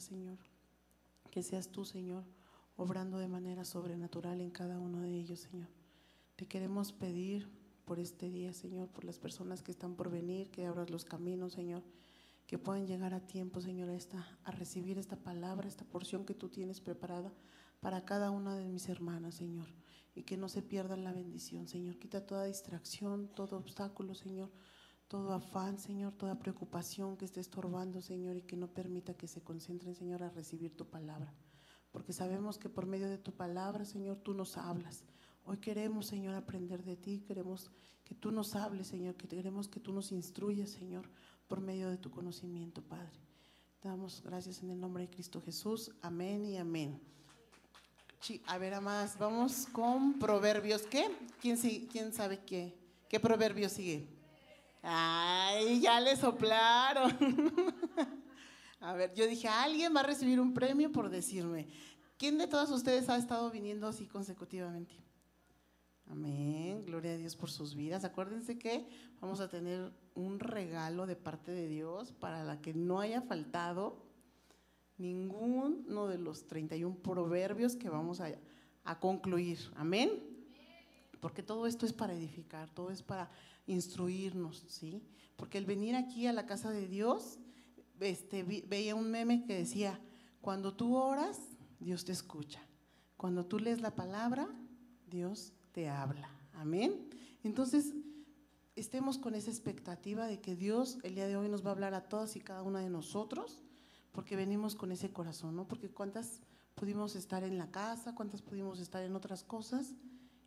Señor. Que seas tú, Señor, obrando de manera sobrenatural en cada uno de ellos, Señor. Te queremos pedir por este día, Señor, por las personas que están por venir, que abras los caminos, Señor, que puedan llegar a tiempo, Señor, a, esta, a recibir esta palabra, esta porción que tú tienes preparada para cada una de mis hermanas, Señor, y que no se pierdan la bendición, Señor. Quita toda distracción, todo obstáculo, Señor, todo afán, Señor, toda preocupación que esté estorbando, Señor, y que no permita que se concentren, Señor, a recibir tu palabra. Porque sabemos que por medio de tu palabra, Señor, tú nos hablas. Hoy queremos, Señor, aprender de ti, queremos que tú nos hables, Señor, que queremos que tú nos instruyas, Señor, por medio de tu conocimiento, Padre. Te damos gracias en el nombre de Cristo Jesús. Amén y amén. A ver, más, vamos con proverbios. ¿Qué? ¿Quién, quién sabe qué? ¿Qué proverbio sigue? Ay, ya le soplaron. a ver, yo dije, alguien va a recibir un premio por decirme. ¿Quién de todos ustedes ha estado viniendo así consecutivamente? Amén. Gloria a Dios por sus vidas. Acuérdense que vamos a tener un regalo de parte de Dios para la que no haya faltado ninguno de los 31 proverbios que vamos a, a concluir. Amén. Porque todo esto es para edificar, todo es para instruirnos, ¿sí? Porque el venir aquí a la casa de Dios, este, veía un meme que decía, cuando tú oras, Dios te escucha. Cuando tú lees la palabra, Dios te habla. Amén. Entonces, estemos con esa expectativa de que Dios el día de hoy nos va a hablar a todas y cada una de nosotros, porque venimos con ese corazón, ¿no? Porque cuántas pudimos estar en la casa, cuántas pudimos estar en otras cosas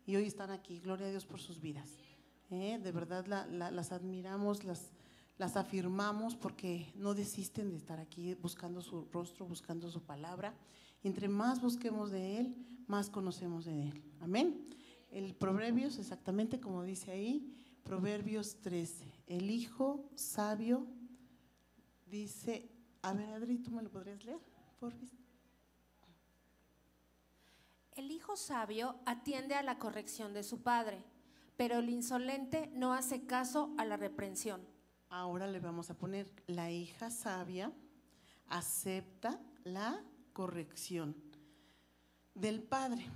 y hoy están aquí. Gloria a Dios por sus vidas. ¿Eh? De verdad las admiramos, las, las afirmamos porque no desisten de estar aquí buscando su rostro, buscando su palabra. entre más busquemos de Él, más conocemos de Él. Amén. El Proverbios, exactamente como dice ahí, Proverbios 13. El hijo sabio dice, a ver Adri, ¿tú me lo podrías leer? Por El hijo sabio atiende a la corrección de su padre, pero el insolente no hace caso a la reprensión. Ahora le vamos a poner, la hija sabia acepta la corrección del padre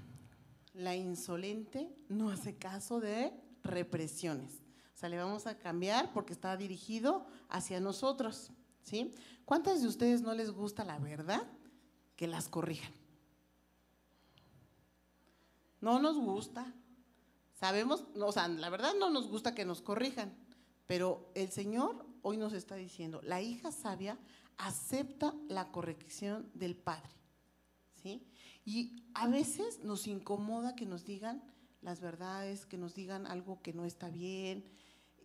la insolente no hace caso de represiones. O sea, le vamos a cambiar porque está dirigido hacia nosotros. ¿sí? ¿Cuántas de ustedes no les gusta la verdad? Que las corrijan. No nos gusta. Sabemos, o sea, la verdad no nos gusta que nos corrijan. Pero el Señor hoy nos está diciendo, la hija sabia acepta la corrección del Padre. Y a veces nos incomoda que nos digan las verdades, que nos digan algo que no está bien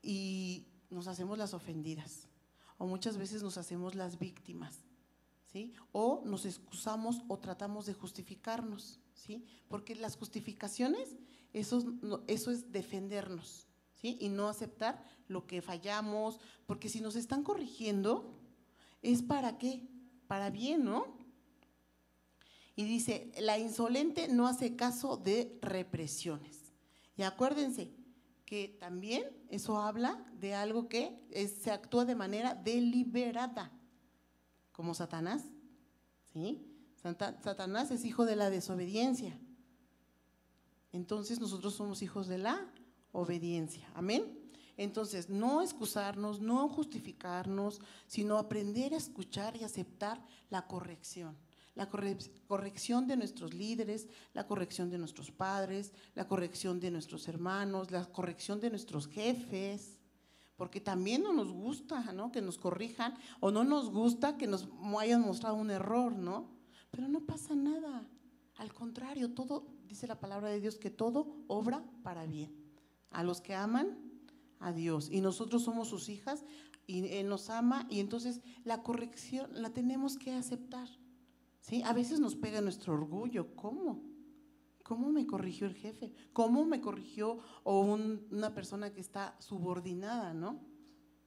y nos hacemos las ofendidas. O muchas veces nos hacemos las víctimas, ¿sí? O nos excusamos o tratamos de justificarnos, ¿sí? Porque las justificaciones, eso, eso es defendernos, ¿sí? Y no aceptar lo que fallamos, porque si nos están corrigiendo, ¿es para qué? Para bien, ¿no? Y dice, la insolente no hace caso de represiones. Y acuérdense que también eso habla de algo que se actúa de manera deliberada, como Satanás. ¿sí? Satanás es hijo de la desobediencia. Entonces nosotros somos hijos de la obediencia. Amén. Entonces, no excusarnos, no justificarnos, sino aprender a escuchar y aceptar la corrección la corrección de nuestros líderes, la corrección de nuestros padres, la corrección de nuestros hermanos, la corrección de nuestros jefes, porque también no nos gusta ¿no? que nos corrijan o no nos gusta que nos hayan mostrado un error, ¿no? Pero no pasa nada. Al contrario, todo, dice la palabra de Dios, que todo obra para bien. A los que aman a Dios y nosotros somos sus hijas y Él nos ama y entonces la corrección la tenemos que aceptar. ¿Sí? A veces nos pega nuestro orgullo. ¿Cómo? ¿Cómo me corrigió el jefe? ¿Cómo me corrigió o una persona que está subordinada, no?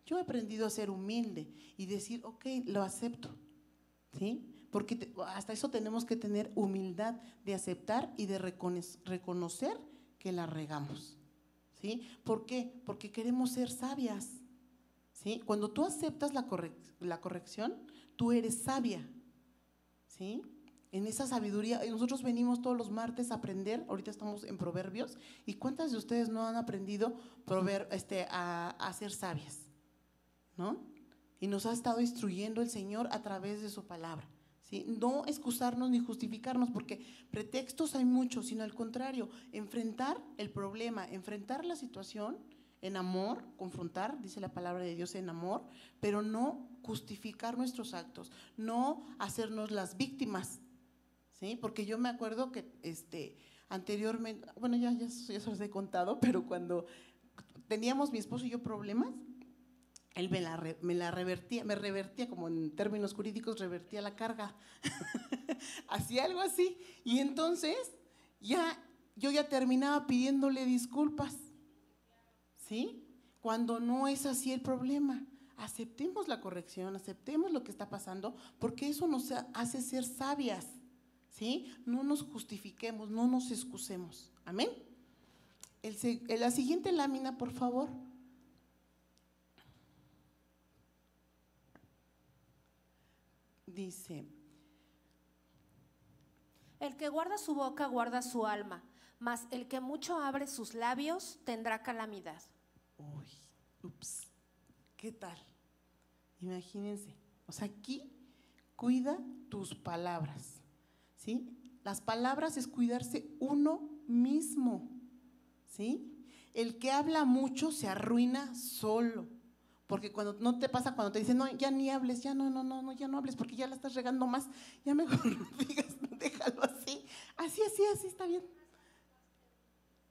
Yo he aprendido a ser humilde y decir, ok, lo acepto. ¿Sí? Porque hasta eso tenemos que tener humildad de aceptar y de reconocer que la regamos. ¿Sí? ¿Por qué? Porque queremos ser sabias. ¿Sí? Cuando tú aceptas la, corrección, tú eres sabia. ¿sí? En esa sabiduría, nosotros venimos todos los martes a aprender, ahorita estamos en Proverbios, ¿y cuántas de ustedes no han aprendido este, a, a ser sabias? ¿No? Y nos ha estado instruyendo el Señor a través de su palabra. ¿Sí? No excusarnos ni justificarnos, porque pretextos hay muchos, sino al contrario, enfrentar el problema, enfrentar la situación en amor, confrontar, dice la palabra de Dios en amor, pero no justificar nuestros actos, no hacernos las víctimas, ¿sí? Porque yo me acuerdo que este, anteriormente, bueno, ya, ya, ya se los he contado, pero cuando teníamos mi esposo y yo problemas, él me la, me la revertía, me revertía, como en términos jurídicos, revertía la carga. Hacía algo así. Y entonces ya yo ya terminaba pidiéndole disculpas. ¿Sí? Cuando no es así el problema. Aceptemos la corrección, aceptemos lo que está pasando, porque eso nos hace ser sabias. ¿Sí? No nos justifiquemos, no nos excusemos. Amén. El, la siguiente lámina, por favor. Dice, el que guarda su boca guarda su alma, mas el que mucho abre sus labios tendrá calamidad. Uy, ups, ¿qué tal? Imagínense, o sea, aquí cuida tus palabras, ¿sí? Las palabras es cuidarse uno mismo, ¿sí? El que habla mucho se arruina solo. Porque cuando no te pasa cuando te dicen, no, ya ni hables, ya no, no, no, no, ya no hables, porque ya la estás regando más, ya mejor digas, déjalo así, así, así, así está bien.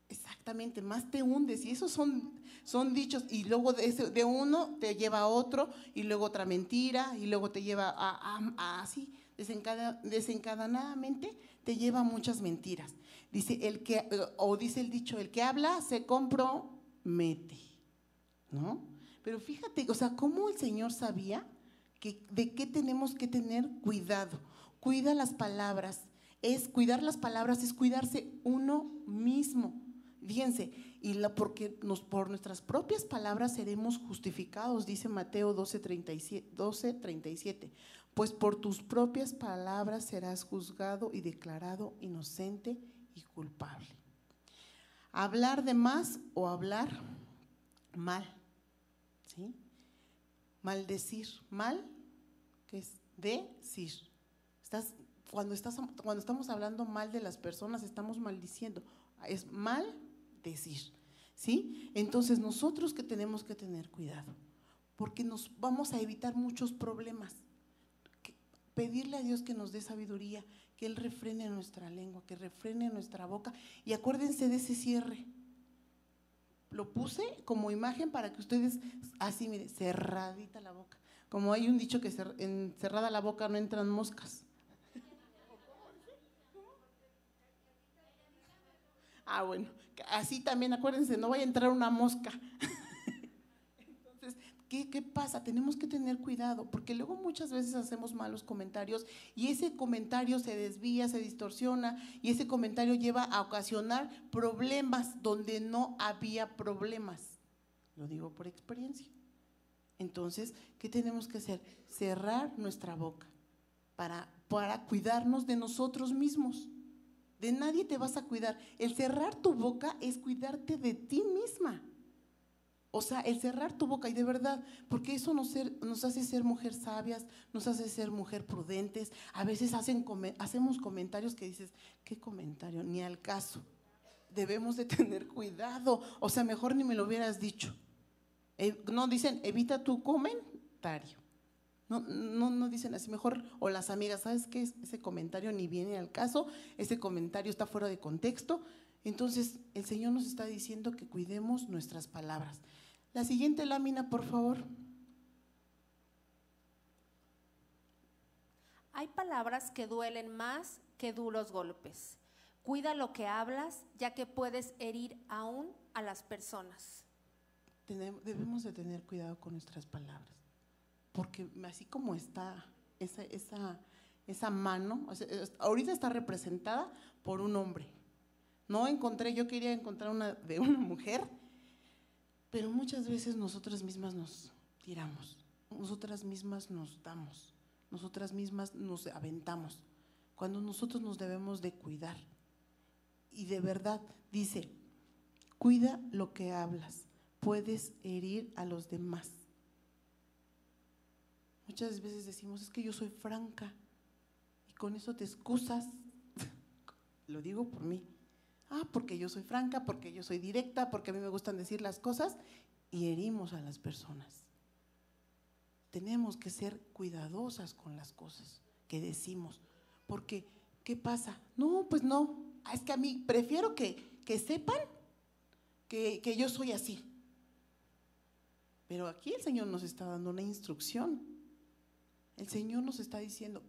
Exactamente, más te hundes y esos son, son dichos y luego de, uno te lleva a otro y luego otra mentira y luego te lleva a, a, así, desencadenadamente te lleva a muchas mentiras. Dice el que, o dice el dicho, el que habla se compromete, ¿no? Pero fíjate, o sea, cómo el Señor sabía que, de qué tenemos que tener cuidado. Cuida las palabras. Es cuidar las palabras, es cuidarse uno mismo. Fíjense, y la, porque nos, por nuestras propias palabras seremos justificados, dice Mateo 12 37, Pues por tus propias palabras serás juzgado y declarado inocente y culpable. Hablar de más o hablar mal. Maldecir, mal, que es decir. Estás, cuando, estás, cuando estamos hablando mal de las personas, estamos maldiciendo. Es mal decir, ¿sí? Entonces nosotros que tenemos que tener cuidado, porque nos vamos a evitar muchos problemas. Pedirle a Dios que nos dé sabiduría, que Él refrene nuestra lengua, que refrene nuestra boca. Y acuérdense de ese cierre lo puse como imagen para que ustedes, así, mire, cerradita la boca. Como hay un dicho que en cerrada la boca no entran moscas. Ah, bueno, así también acuérdense, no vaya a entrar una mosca. ¿Qué, pasa? Tenemos que tener cuidado, porque luego muchas veces hacemos malos comentarios y ese comentario se desvía, se distorsiona y ese comentario lleva a ocasionar problemas donde no había problemas. Lo digo por experiencia. Entonces, ¿qué tenemos que hacer? Cerrar nuestra boca para, para cuidarnos de nosotros mismos. De nadie te vas a cuidar. El cerrar tu boca es cuidarte de ti misma. O sea, el cerrar tu boca y de verdad, porque eso nos, hace ser mujer sabias, nos hace ser mujer prudentes. A veces hacen, hacemos comentarios que dices, ¿qué comentario? Ni al caso. Debemos de tener cuidado. O sea, mejor ni me lo hubieras dicho. Eh, no dicen, evita tu comentario. No, no, no dicen así, mejor, o las amigas, ¿sabes qué? Ese comentario ni viene al caso, ese comentario está fuera de contexto. Entonces, el Señor nos está diciendo que cuidemos nuestras palabras. La siguiente lámina, por favor. Hay palabras que duelen más que duros golpes. Cuida lo que hablas, ya que puedes herir aún a las personas. Debemos de tener cuidado con nuestras palabras, porque así como está esa, esa, esa mano, ahorita está representada por un hombre. No encontré, yo quería encontrar una de una mujer pero muchas veces nosotras mismas nos tiramos, nosotras mismas nos damos, nosotras mismas nos aventamos. cuando nosotros nos debemos de cuidar. Y de verdad, dice, cuida lo que hablas, puedes herir a los demás. Muchas veces decimos, es que yo soy franca y con eso te excusas. Lo digo por mí. Ah, porque yo soy franca, porque yo soy directa, porque a mí me gustan decir las cosas y herimos a las personas. Tenemos que ser cuidadosas con las cosas que decimos, porque ¿qué pasa? No, pues no, es que a mí prefiero que, que sepan que, que yo soy así. Pero aquí el Señor nos está dando una instrucción. El Señor nos está diciendo,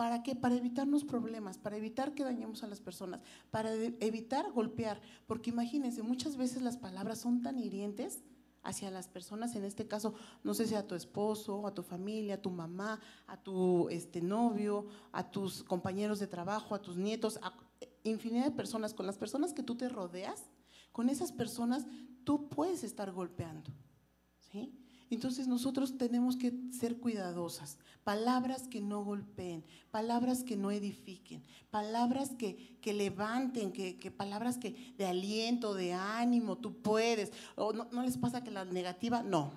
¿Para qué? Para evitarnos problemas, para evitar que dañemos a las personas, para evitar golpear. Porque imagínense, muchas veces las palabras son tan hirientes hacia las personas, en este caso, no sé si a tu esposo, a tu familia, a tu mamá, a tu este, novio, a tus compañeros de trabajo, a tus nietos, a infinidad de personas, con las personas que tú te rodeas, con esas personas tú puedes estar golpeando. ¿sí? Entonces nosotros tenemos que ser cuidadosas. Palabras que no golpeen, palabras que no edifiquen, palabras que, levanten, que, palabras que de aliento, de ánimo, tú puedes. O no, les pasa que la negativa, no,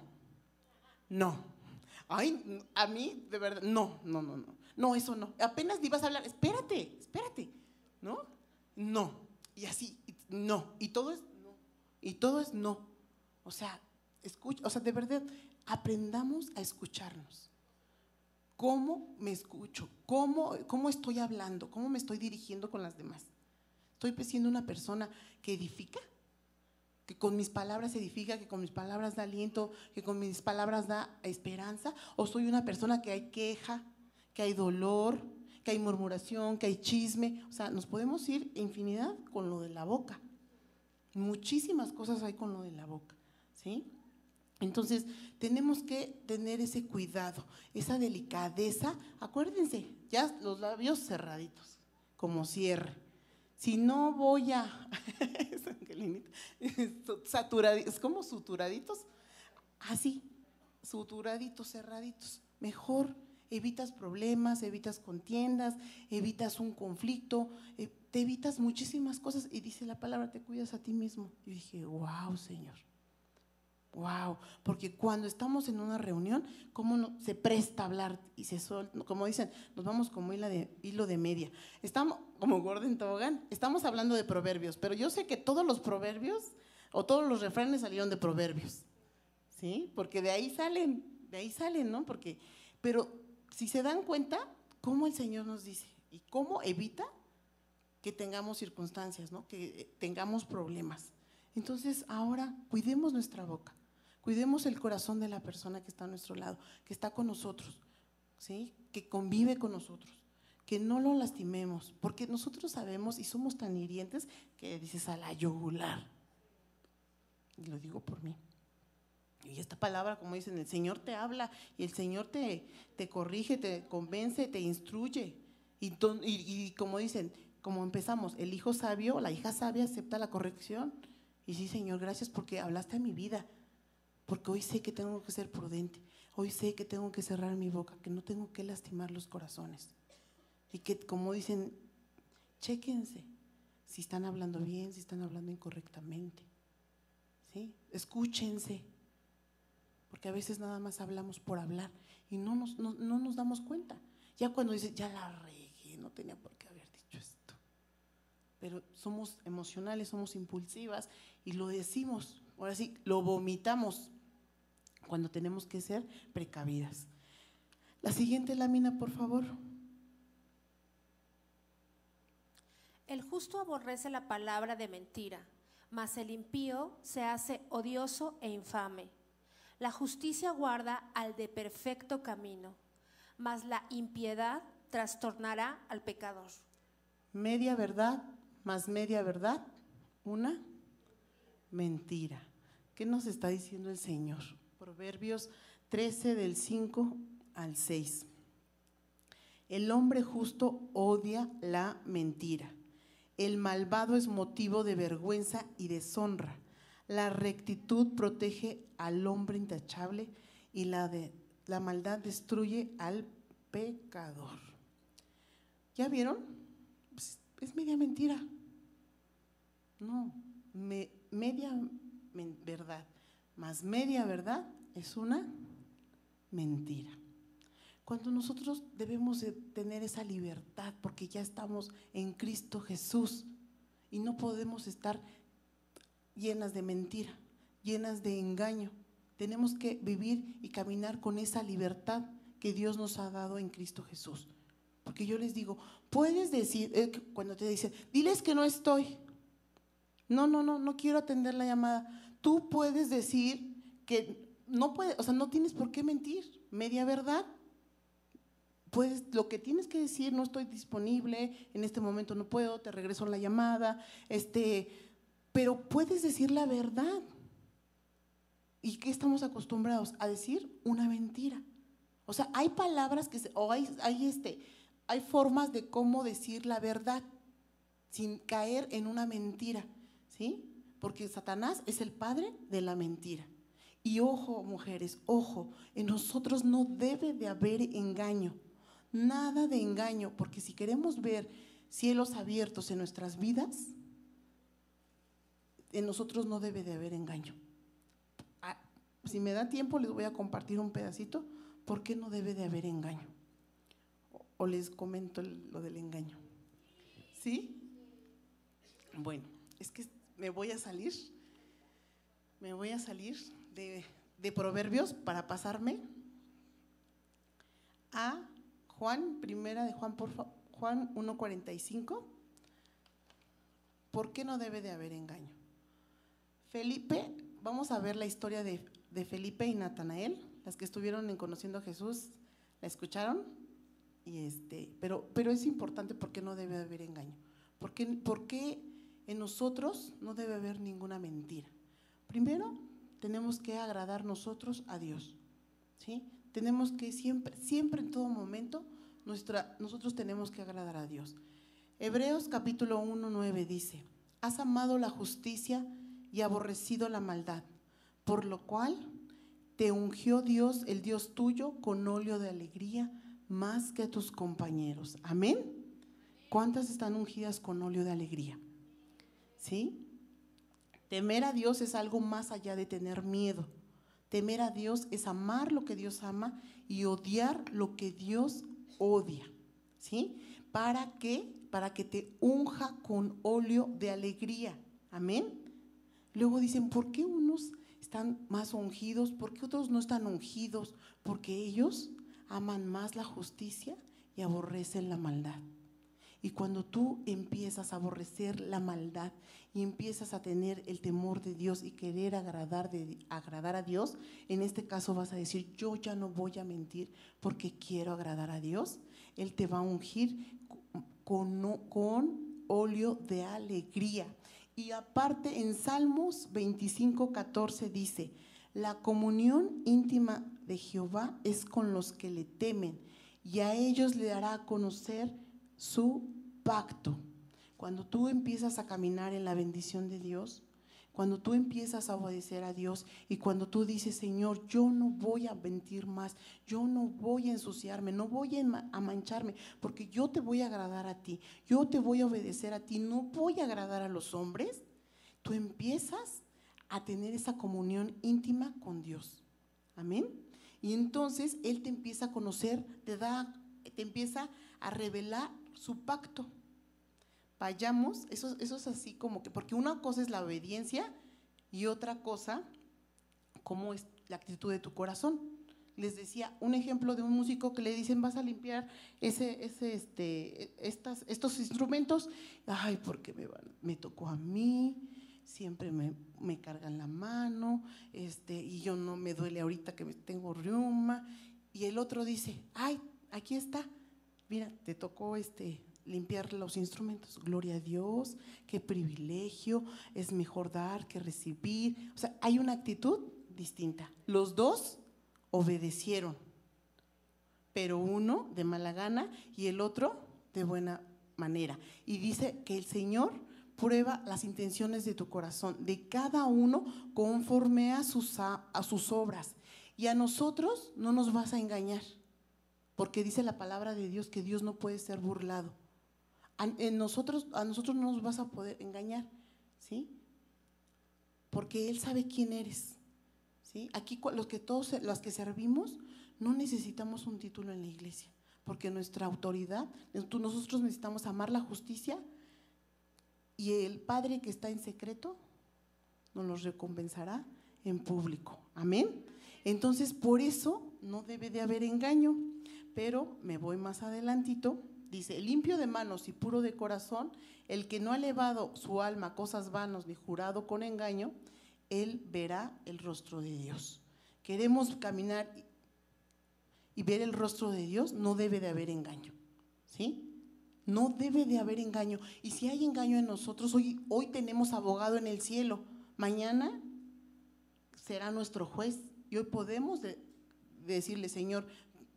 no. Ay, a mí, de verdad, no, no, no, no. No, eso no. Apenas ibas a hablar, espérate, espérate, ¿no? No. Y así, no. Y todo es no. Y todo es no. O sea, escucha, o sea, de verdad, aprendamos a escucharnos. ¿Cómo me escucho? ¿Cómo, ¿Cómo estoy hablando? ¿Cómo me estoy dirigiendo con las demás? ¿Estoy siendo una persona que edifica? ¿Que con mis palabras edifica? ¿Que con mis palabras da aliento? ¿Que con mis palabras da esperanza? ¿O soy una persona que hay queja? ¿Que hay dolor? ¿Que hay murmuración? ¿Que hay chisme? O sea, nos podemos ir infinidad con lo de la boca. Muchísimas cosas hay con lo de la boca. ¿Sí? Entonces, tenemos que tener ese cuidado, esa delicadeza. Acuérdense, ya los labios cerraditos, como cierre. Si no voy a, es como suturaditos, así, suturaditos, cerraditos. Mejor evitas problemas, evitas contiendas, evitas un conflicto, eh, te evitas muchísimas cosas. Y dice la palabra, te cuidas a ti mismo. Y dije, wow, Señor. Wow, porque cuando estamos en una reunión, ¿cómo se presta a hablar? Y se como dicen, nos vamos como hilo de, hilo de media. Estamos, como Gordon Tobogán, estamos hablando de proverbios, pero yo sé que todos los proverbios o todos los refranes salieron de proverbios, ¿sí? Porque de ahí salen, de ahí salen, ¿no? Porque, pero si se dan cuenta, ¿cómo el Señor nos dice? ¿Y cómo evita que tengamos circunstancias, ¿no? Que tengamos problemas. Entonces, ahora cuidemos nuestra boca Cuidemos el corazón de la persona que está a nuestro lado, que está con nosotros, ¿sí? que convive con nosotros, que no lo lastimemos, porque nosotros sabemos y somos tan hirientes que dices a la yugular. Y lo digo por mí. Y esta palabra, como dicen, el Señor te habla y el Señor te, te corrige, te convence, te instruye. Y, y, como dicen, como empezamos, el hijo sabio, la hija sabia acepta la corrección. Y sí, Señor, gracias porque hablaste a mi vida. Porque hoy sé que tengo que ser prudente. Hoy sé que tengo que cerrar mi boca, que no tengo que lastimar los corazones. Y que, como dicen, chéquense si están hablando bien, si están hablando incorrectamente. ¿Sí? Escúchense. Porque a veces nada más hablamos por hablar y no nos, no, nos damos cuenta. Ya cuando dice, ya la regué, no tenía por qué haber dicho esto. Pero somos emocionales, somos impulsivas y lo decimos. Ahora sí, lo vomitamos cuando tenemos que ser precavidas. La siguiente lámina, por favor. El justo aborrece la palabra de mentira, mas el impío se hace odioso e infame. La justicia guarda al de perfecto camino, mas la impiedad trastornará al pecador. Media verdad más media verdad, una mentira. ¿Qué nos está diciendo el Señor? Proverbios 13 del 5 al 6. El hombre justo odia la mentira. El malvado es motivo de vergüenza y deshonra. La rectitud protege al hombre intachable y la, de, la maldad destruye al pecador. ¿Ya vieron? pues, es media mentira. No, media verdad más media verdad es una mentira. Cuando nosotros debemos de tener esa libertad porque ya estamos en Cristo Jesús y no podemos estar llenas de mentira, llenas de engaño. Tenemos que vivir y caminar con esa libertad que Dios nos ha dado en Cristo Jesús. Porque yo les digo, puedes decir, eh, cuando te dicen, diles que no estoy. No, no, no, no quiero atender la llamada. Tú puedes decir que no puedes, o sea, no tienes por qué mentir. Media verdad. Puedes, lo que tienes que decir, no estoy disponible, en este momento no puedo, te regreso la llamada, este, pero puedes decir la verdad. ¿Y qué estamos acostumbrados? A decir una mentira. O sea, hay palabras que, o hay, hay, este, hay formas de cómo decir la verdad sin caer en una mentira, ¿sí? Porque Satanás es el padre de la mentira. Y ojo, mujeres, ojo, en nosotros no debe de haber engaño, nada de engaño, porque si queremos ver cielos abiertos en nuestras vidas, en nosotros no debe de haber engaño. Ah, si me da tiempo, les voy a compartir un pedacito, ¿por qué no debe de haber engaño? O les comento lo del engaño. ¿Sí? Bueno, es que me voy a salir, me voy a salir de, Proverbios para pasarme a Juan, primera de Juan, por Juan 1.45. ¿Por qué no debe de haber engaño? Felipe, vamos a ver la historia de, Felipe y Natanael, las que estuvieron en Conociendo a Jesús, ¿la escucharon? Y este, pero, pero es importante porque no debe de haber engaño. ¿Por qué, en nosotros no debe haber ninguna mentira? Primero, tenemos que agradar nosotros a Dios. ¿sí? Tenemos que siempre, siempre en todo momento, nuestra, nosotros tenemos que agradar a Dios. Hebreos capítulo 1, 9 dice, has amado la justicia y aborrecido la maldad, por lo cual te ungió Dios, el Dios tuyo, con óleo de alegría más que a tus compañeros. Amén. ¿Cuántas están ungidas con óleo de alegría? ¿Sí? Temer a Dios es algo más allá de tener miedo. Temer a Dios es amar lo que Dios ama y odiar lo que Dios odia. ¿Sí? ¿Para qué? Para que te unja con óleo de alegría. Amén. Luego dicen, ¿por qué unos están más ungidos? ¿Por qué otros no están ungidos? Porque ellos aman más la justicia y aborrecen la maldad. Y cuando tú empiezas a aborrecer la maldad y empiezas a tener el temor de Dios y querer agradar, de, agradar a Dios, en este caso vas a decir, yo ya no voy a mentir porque quiero agradar a Dios. Él te va a ungir con, con óleo de alegría. Y aparte en Salmos 25, 14 dice, la comunión íntima de Jehová es con los que le temen y a ellos le hará conocer su pacto. Cuando tú empiezas a caminar en la bendición de Dios, cuando tú empiezas a obedecer a Dios y cuando tú dices, Señor, yo no voy a mentir más, yo no voy a ensuciarme, no voy a mancharme, porque yo te voy a agradar a ti, yo te voy a obedecer a ti, no voy a agradar a los hombres, tú empiezas a tener esa comunión íntima con Dios. Amén. Y entonces Él te empieza a conocer, te da, te empieza a revelar su pacto. Vayamos, eso, eso es así como que, porque una cosa es la obediencia y otra cosa, como es la actitud de tu corazón. Les decía un ejemplo de un músico que le dicen vas a limpiar ese, ese, este, estas, estos instrumentos. Ay, porque me, me tocó a mí, siempre me, me, cargan la mano, este, y yo no me duele ahorita que tengo reuma. Y el otro dice, ay, aquí está, mira, te tocó este limpiar los instrumentos. Gloria a Dios, qué privilegio, es mejor dar que recibir. O sea, hay una actitud distinta. Los dos obedecieron, pero uno de mala gana y el otro de buena manera. Y dice que el Señor prueba las intenciones de tu corazón, de cada uno conforme a sus, a sus obras. Y a nosotros no nos vas a engañar. Porque dice la palabra de Dios que Dios no puede ser burlado. A, en nosotros, a nosotros no nos vas a poder engañar, ¿sí? Porque Él sabe quién eres, ¿sí? Aquí los que todos, los que servimos, no necesitamos un título en la iglesia, porque nuestra autoridad, nosotros necesitamos amar la justicia y el Padre que está en secreto nos los recompensará en público. Amén. Entonces, por eso no debe de haber engaño. Pero me voy más adelantito. Dice, limpio de manos y puro de corazón, el que no ha elevado su alma a cosas vanas ni jurado con engaño, él verá el rostro de Dios. Queremos caminar y ver el rostro de Dios, no debe de haber engaño. ¿Sí? No debe de haber engaño. Y si hay engaño en nosotros, hoy, hoy tenemos abogado en el cielo. Mañana será nuestro juez. Y hoy podemos decirle, Señor,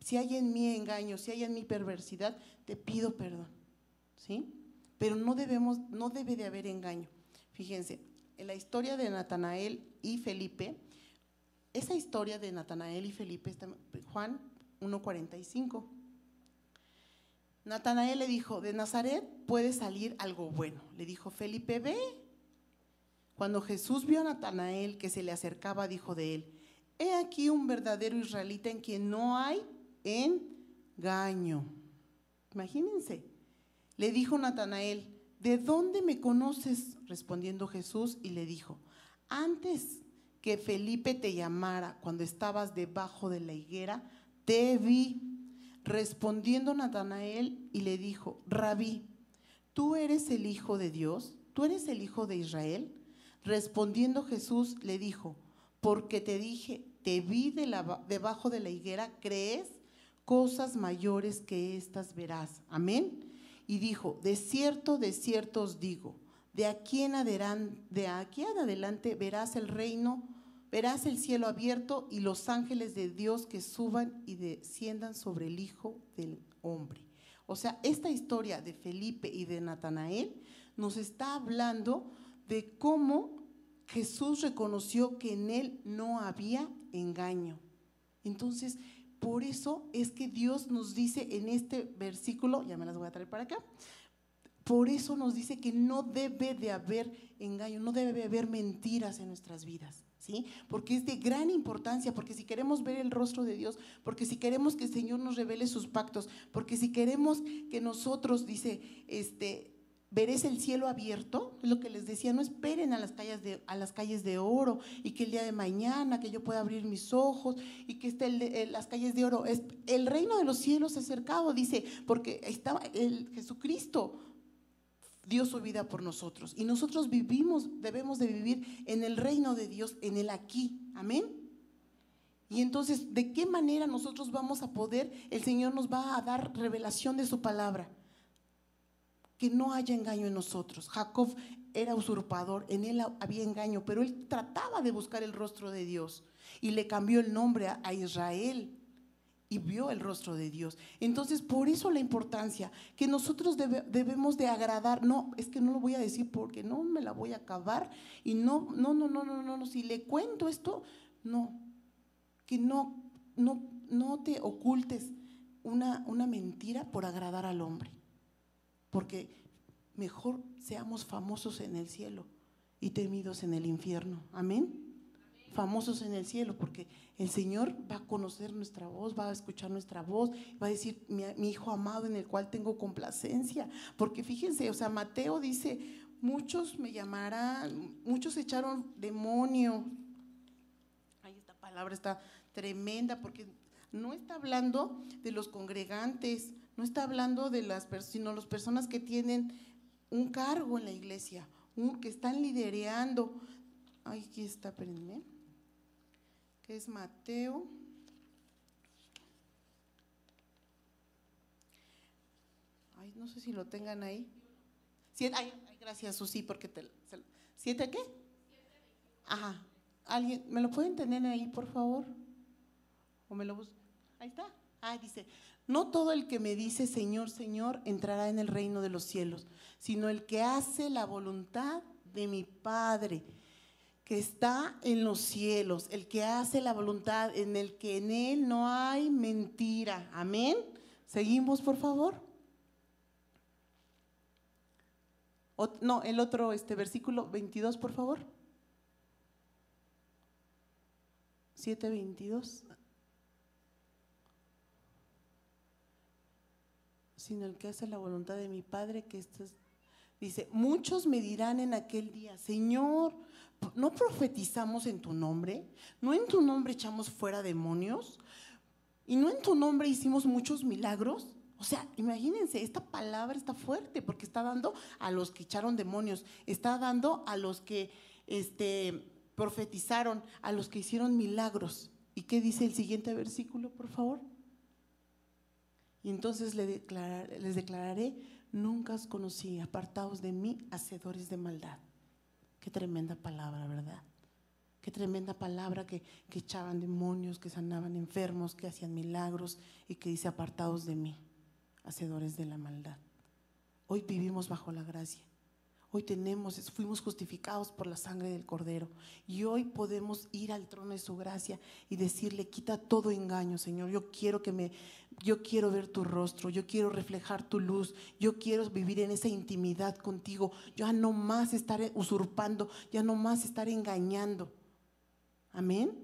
si hay en mí engaño, si hay en mí perversidad, te pido perdón. ¿Sí? Pero no debemos, no debe de haber engaño. Fíjense, en la historia de Natanael y Felipe, esa historia de Natanael y Felipe está Juan 1.45. Natanael le dijo, de Nazaret puede salir algo bueno. Le dijo, Felipe, ve. Cuando Jesús vio a Natanael que se le acercaba, dijo de él, he aquí un verdadero israelita en quien no hay engaño. Imagínense. Le dijo Natanael, ¿de dónde me conoces? Respondiendo Jesús y le dijo, antes que Felipe te llamara cuando estabas debajo de la higuera, te vi. Respondiendo Natanael y le dijo, Rabí, ¿tú eres el Hijo de Dios? ¿Tú eres el Hijo de Israel? Respondiendo Jesús le dijo, porque te dije, te vi debajo de la higuera, ¿crees? Cosas mayores que estas verás. Amén. Y dijo, de cierto, de cierto os digo, de aquí en adelante, de aquí en adelante verás el reino Verás el cielo abierto y los ángeles de Dios que suban y desciendan sobre el Hijo del Hombre. O sea, esta historia de Felipe y de Natanael nos está hablando de cómo Jesús reconoció que en él no había engaño. Entonces, por eso es que Dios nos dice en este versículo, ya me las voy a traer para acá, por eso nos dice que no debe de haber engaño, no debe de haber mentiras en nuestras vidas. Porque es de gran importancia, porque si queremos ver el rostro de Dios, porque si queremos que el Señor nos revele sus pactos, porque si queremos que nosotros, dice, este, veréis el cielo abierto, es lo que les decía, no esperen a las calles de, a las calles de oro y que el día de mañana, que yo pueda abrir mis ojos y que esté el, las calles de oro, es, el reino de los cielos acercado, dice, porque estaba el Jesucristo dio su vida por nosotros. Y nosotros vivimos, debemos de vivir en el reino de Dios, en el aquí. Amén. Y entonces, ¿de qué manera nosotros vamos a poder, el Señor nos va a dar revelación de su palabra? Que no haya engaño en nosotros. Jacob era usurpador, en él había engaño, pero él trataba de buscar el rostro de Dios y le cambió el nombre a Israel y vio el rostro de Dios. Entonces, por eso la importancia que nosotros debemos de agradar. No, es que no lo voy a decir porque no me la voy a acabar y no, no, no, no, no, no, no. Si le cuento esto, no, que no, no, no te ocultes una, una mentira por agradar al hombre, porque mejor seamos famosos en el cielo y temidos en el infierno. Amén famosos en el cielo, porque el Señor va a conocer nuestra voz, va a escuchar nuestra voz, va a decir, mi, hijo amado en el cual tengo complacencia. Porque fíjense, o sea, Mateo dice, muchos me llamarán, muchos echaron demonio. Ay, esta palabra está tremenda porque no está hablando de los congregantes, no está hablando de las personas, sino las personas que tienen un cargo en la iglesia, que están lidereando. Ay, aquí está, espérenme que es Mateo. Ay, no sé si lo tengan ahí. Siete, ay, gracias, Susi, porque te... ¿Siete qué? Ajá. ¿Alguien, ¿Me lo pueden tener ahí, por favor? ¿O me lo buscan? Ahí está. Ah, dice, no todo el que me dice Señor, Señor entrará en el reino de los cielos, sino el que hace la voluntad de mi Padre que está en los cielos, el que hace la voluntad, en el que en él no hay mentira. Amén. Seguimos, por favor. no, el otro este, versículo 22, por favor. 7.22. Sino el que hace la voluntad de mi Padre, que esto es, dice, muchos me dirán en aquel día, Señor, ¿no profetizamos en tu nombre? ¿No en tu nombre echamos fuera demonios? ¿Y no en tu nombre hicimos muchos milagros? O sea, imagínense, esta palabra está fuerte porque está dando a los que echaron demonios, está dando a los que este, profetizaron, a los que hicieron milagros. ¿Y qué dice el siguiente versículo, por favor? Y entonces les declararé, nunca os conocí, apartados de mí, hacedores de maldad. Qué tremenda palabra, ¿verdad? Qué tremenda palabra que, que echaban demonios, que sanaban enfermos, que hacían milagros y que dice apartados de mí hacedores de la maldad. Hoy vivimos bajo la gracia. Hoy tenemos, fuimos justificados por la sangre del Cordero. Y hoy podemos ir al trono de su gracia y decirle, quita todo engaño, Señor. Yo quiero que me, yo quiero ver tu rostro, yo quiero reflejar tu luz, yo quiero vivir en esa intimidad contigo. Ya no más estar usurpando, ya no más estar engañando. Amén.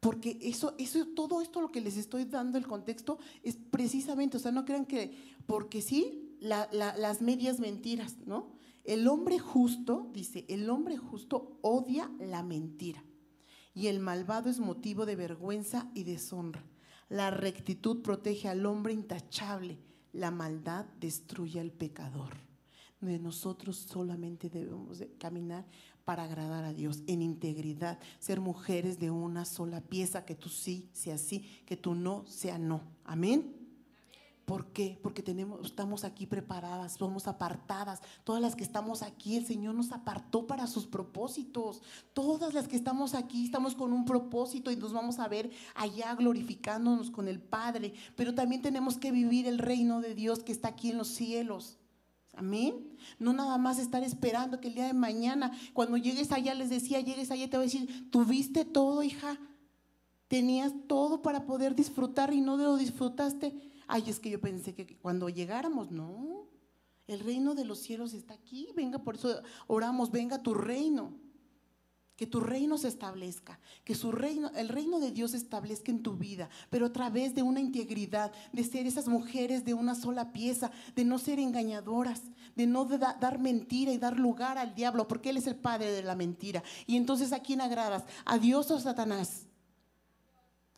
Porque eso, eso, todo esto lo que les estoy dando el contexto es precisamente, o sea, no crean que, porque sí, las medias mentiras, ¿no? El hombre justo, dice, el hombre justo odia la mentira y el malvado es motivo de vergüenza y deshonra. La rectitud protege al hombre intachable, la maldad destruye al pecador. Nosotros solamente debemos de caminar para agradar a Dios, en integridad, ser mujeres de una sola pieza, que tú sí sea sí, que tú no sea no. Amén. ¿Por qué? Porque tenemos, estamos aquí preparadas, somos apartadas. Todas las que estamos aquí, el Señor nos apartó para sus propósitos. Todas las que estamos aquí estamos con un propósito y nos vamos a ver allá glorificándonos con el Padre. Pero también tenemos que vivir el reino de Dios que está aquí en los cielos. Amén. No nada más estar esperando que el día de mañana, cuando llegues allá, les decía, llegues allá, te voy a decir, tuviste todo, hija. Tenías todo para poder disfrutar y no lo disfrutaste. Ay, es que yo pensé que cuando llegáramos, no. El reino de los cielos está aquí. Venga, por eso oramos, venga tu reino que tu reino se establezca, que su reino, el reino de Dios se establezca en tu vida, pero a través de una integridad, de ser esas mujeres de una sola pieza, de no ser engañadoras, de no dar mentira y dar lugar al diablo, porque Él es el padre de la mentira. Y entonces, ¿a quién agradas? ¿A Dios o Satanás?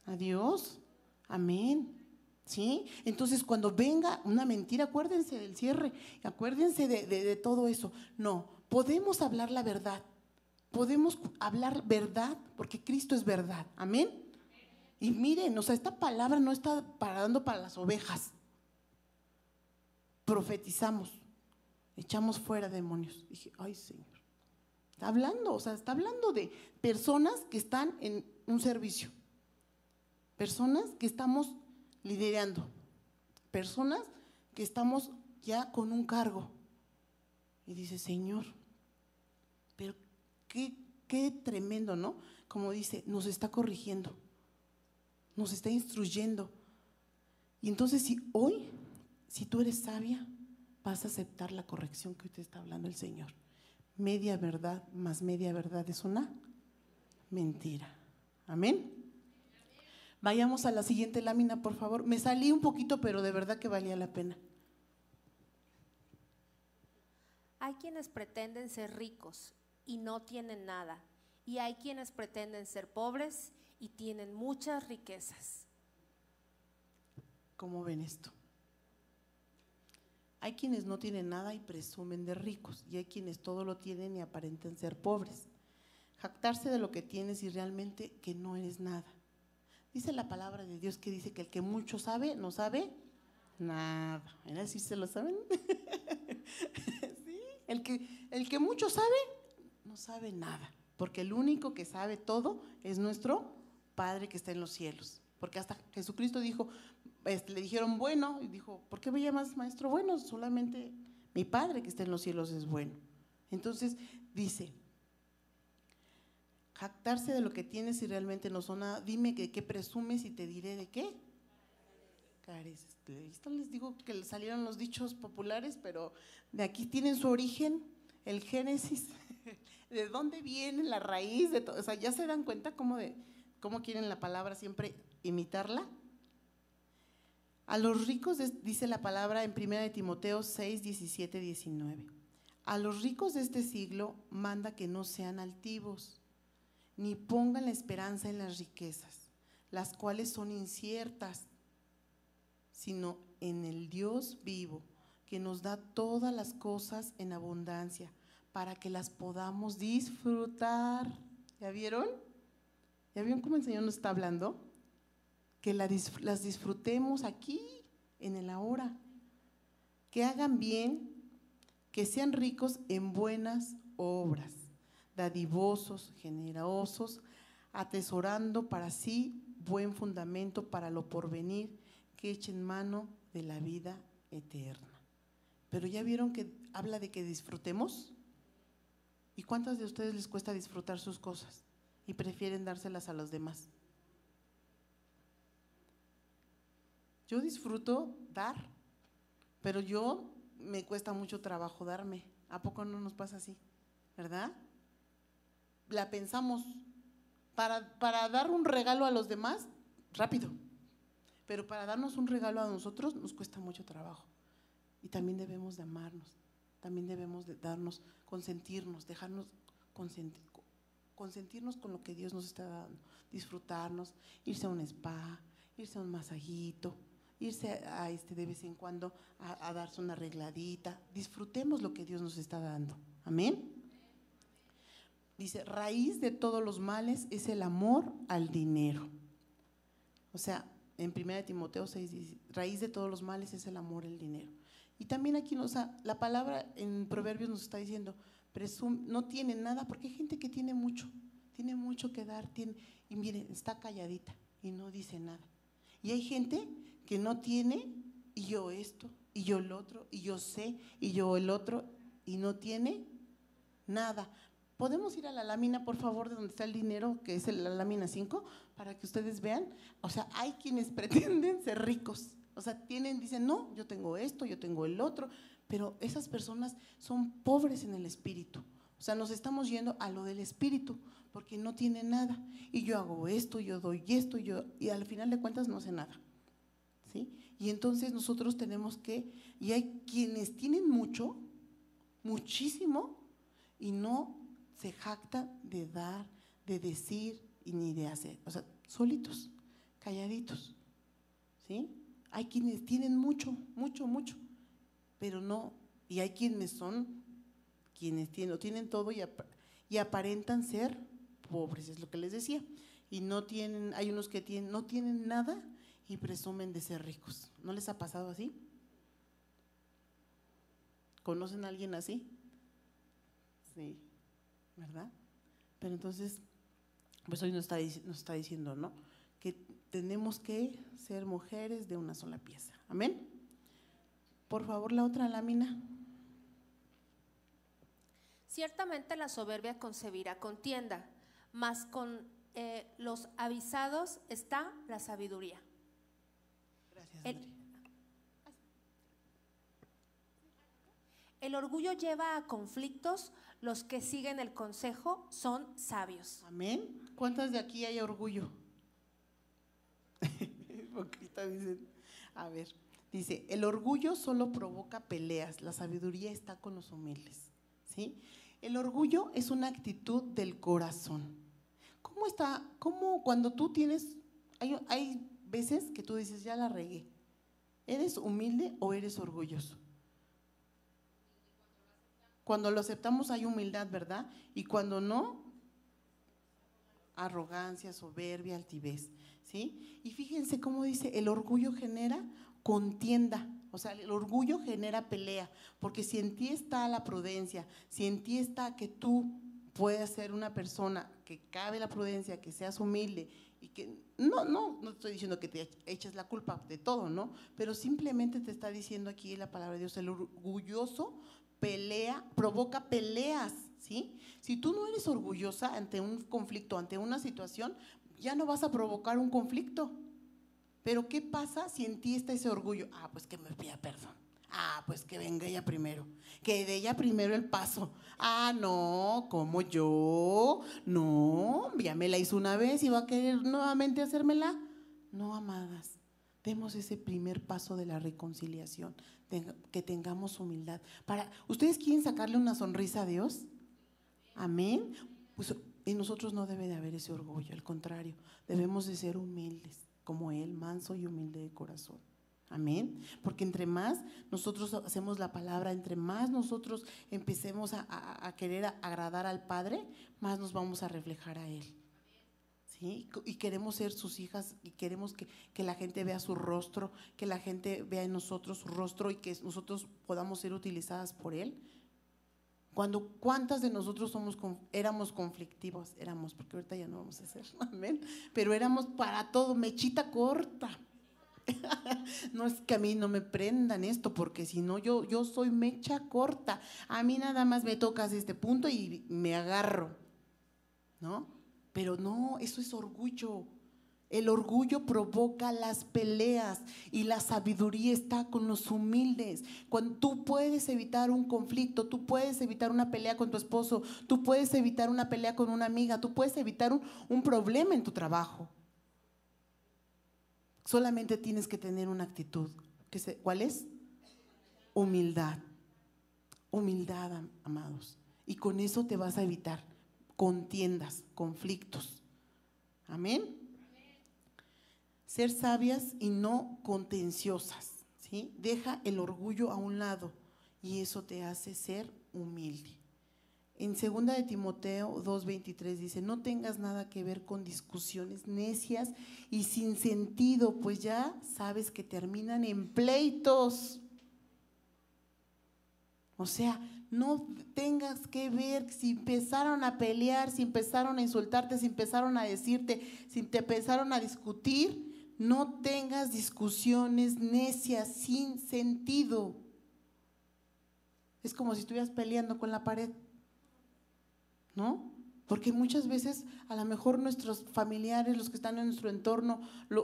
¿A Dios? Amén. ¿Sí? Entonces, cuando venga una mentira, acuérdense del cierre, acuérdense de, de todo eso. No, podemos hablar la verdad podemos hablar verdad porque Cristo es verdad. Amén. Y miren, o sea, esta palabra no está parando para las ovejas. Profetizamos, echamos fuera demonios. Dije, ay Señor, está hablando, o sea, está hablando de personas que están en un servicio, personas que estamos liderando, personas que estamos ya con un cargo. Y dice, Señor, pero Qué, tremendo, ¿no? Como dice, nos está corrigiendo, nos está instruyendo. Y entonces si hoy, si tú eres sabia, vas a aceptar la corrección que te está hablando el Señor. Media verdad más media verdad es una mentira. Amén. Vayamos a la siguiente lámina, por favor. Me salí un poquito, pero de verdad que valía la pena. Hay quienes pretenden ser ricos y no tienen nada. Y hay quienes pretenden ser pobres y tienen muchas riquezas. ¿Cómo ven esto? Hay quienes no tienen nada y presumen de ricos, y hay quienes todo lo tienen y aparentan ser pobres. Jactarse de lo que tienes y realmente que no eres nada. Dice la palabra de Dios que dice que el que mucho sabe, no sabe nada. ¿Era si se lo saben? ¿Sí? El que, el que mucho sabe, no sabe nada, porque el único que sabe todo es nuestro Padre que está en los cielos. Porque hasta Jesucristo dijo, este, le dijeron bueno, y dijo, ¿por qué me llamas maestro bueno? Solamente mi Padre que está en los cielos es bueno. Entonces dice, jactarse de lo que tienes y realmente no son nada, dime que qué presumes y te diré de qué esto les digo que salieron los dichos populares, pero de aquí tienen su origen, el génesis, de dónde viene la raíz de todo. O sea, ya se dan cuenta cómo, de, cómo quieren la palabra siempre imitarla. A los ricos, dice la palabra en 1 de Timoteo 6, 17, 19. A los ricos de este siglo manda que no sean altivos, ni pongan la esperanza en las riquezas, las cuales son inciertas, sino en el Dios vivo, que nos da todas las cosas en abundancia, para que las podamos disfrutar. ¿Ya vieron? ¿Ya vieron cómo el Señor nos está hablando? Que las disfrutemos aquí, en el ahora. Que hagan bien, que sean ricos en buenas obras, dadivosos, generosos, atesorando para sí buen fundamento para lo porvenir, que echen mano de la vida eterna. Pero ya vieron que habla de que disfrutemos. ¿Y cuántas de ustedes les cuesta disfrutar sus cosas y prefieren dárselas a los demás? Yo disfruto dar, pero yo me cuesta mucho trabajo darme. ¿A poco no nos pasa así? ¿Verdad? La pensamos. Para, para dar un regalo a los demás, rápido. Pero para darnos un regalo a nosotros nos cuesta mucho trabajo. Y también debemos de amarnos. También debemos de darnos, consentirnos, dejarnos consentir, consentirnos con lo que Dios nos está dando. Disfrutarnos, irse a un spa, irse a un masajito, irse a, este de vez en cuando a, darse una arregladita. Disfrutemos lo que Dios nos está dando. Amén. Dice, raíz de todos los males es el amor al dinero. O sea, en 1 Timoteo 6 dice, raíz de todos los males es el amor al dinero. Y también aquí, sea, la palabra en Proverbios nos está diciendo, no tiene nada, porque hay gente que tiene mucho, tiene mucho que dar, tiene, y miren, está calladita y no dice nada. Y hay gente que no tiene, y yo esto, y yo el otro, y yo sé, y yo el otro, y no tiene nada. ¿Podemos ir a la lámina, por favor, de donde está el dinero, que es la lámina 5, para que ustedes vean? O sea, hay quienes pretenden ser ricos. O sea, tienen, dicen, no, yo tengo esto, yo tengo el otro, pero esas personas son pobres en el espíritu. O sea, nos estamos yendo a lo del espíritu, porque no tienen nada. Y yo hago esto, yo doy esto, yo, y al final de cuentas no sé nada. Y entonces nosotros tenemos que, y hay quienes tienen mucho, muchísimo, y no se jactan de dar, de decir y ni de hacer. O sea, solitos, calladitos. ¿Sí? Hay quienes tienen mucho, mucho, mucho, pero no, y hay quienes son, quienes tienen, tienen todo y, y aparentan ser pobres, es lo que les decía. Y no tienen, hay unos que tienen, no tienen nada y presumen de ser ricos. ¿No les ha pasado así? ¿Conocen a alguien así? Sí, ¿verdad? Pero entonces, pues hoy nos está, nos está diciendo, ¿no? Que tenemos que ser mujeres de una sola pieza. Amén. Por favor, la otra lámina. Ciertamente la soberbia concebirá contienda, mas con eh, los avisados está la sabiduría. El, orgullo lleva a conflictos, los que siguen el consejo son sabios. Amén. ¿Cuántas de aquí hay orgullo? A ver, dice, el orgullo solo provoca peleas, la sabiduría está con los humildes. ¿sí? El orgullo es una actitud del corazón. ¿Cómo está? ¿Cómo cuando tú tienes, hay veces que tú dices, ya la regué. ¿Eres humilde o eres orgulloso? Cuando lo aceptamos hay humildad, ¿verdad? Y cuando no, arrogancia, soberbia, altivez, ¿sí? Y fíjense cómo dice, el orgullo genera contienda, o sea, el orgullo genera pelea, porque si en ti está la prudencia, si en ti está que tú puedes ser una persona que cabe la prudencia, que seas humilde y que no, no, no estoy diciendo que te eches la culpa de todo, ¿no? Pero simplemente te está diciendo aquí la palabra de Dios, el orgulloso pelea, provoca peleas, ¿sí? Si tú no eres orgullosa ante un conflicto, ante una situación, ya no vas a provocar un conflicto. Pero ¿qué pasa si en ti está ese orgullo? Ah, pues que me pida perdón. Ah, pues que venga ella primero. Que de ella primero el paso. Ah, no, como yo. No, ya me la hizo una vez y va a querer nuevamente hacérmela. No, amadas. Demos ese primer paso de la reconciliación, que tengamos humildad. Para, ¿Ustedes quieren sacarle una sonrisa a Dios? Amén. Pues en nosotros no debe de haber ese orgullo, al contrario, debemos de ser humildes, como Él, manso y humilde de corazón. Amén. Porque entre más nosotros hacemos la palabra, entre más nosotros empecemos a, querer agradar al Padre, más nos vamos a reflejar a Él. ¿Sí? Y queremos ser sus hijas y queremos que, que, la gente vea su rostro, que la gente vea en nosotros su rostro y que nosotros podamos ser utilizadas por Él. Cuando cuántas de nosotros somos éramos conflictivos, éramos, porque ahorita ya no vamos a hacer, amén, pero éramos para todo, mechita corta. no es que a mí no me prendan esto, porque si no, yo, yo soy mecha corta. A mí nada más me tocas este punto y me agarro, ¿no? Pero no, eso es orgullo. El orgullo provoca las peleas y la sabiduría está con los humildes. Cuando tú puedes evitar un conflicto, tú puedes evitar una pelea con tu esposo, tú puedes evitar una pelea con una amiga, tú puedes evitar un, problema en tu trabajo. Solamente tienes que tener una actitud. ¿Cuál es? Humildad. Humildad, amados. Y con eso te vas a evitar contiendas, conflictos. Amén ser sabias y no contenciosas. ¿sí? Deja el orgullo a un lado y eso te hace ser humilde. En 2 de Timoteo 2:23 dice, no tengas nada que ver con discusiones necias y sin sentido, pues ya sabes que terminan en pleitos. O sea, no tengas que ver si empezaron a pelear, si empezaron a insultarte, si empezaron a decirte, si te empezaron a discutir, no tengas discusiones necias sin sentido. Es como si estuvieras peleando con la pared, ¿no? Porque muchas veces a lo mejor nuestros familiares, los que están en nuestro entorno,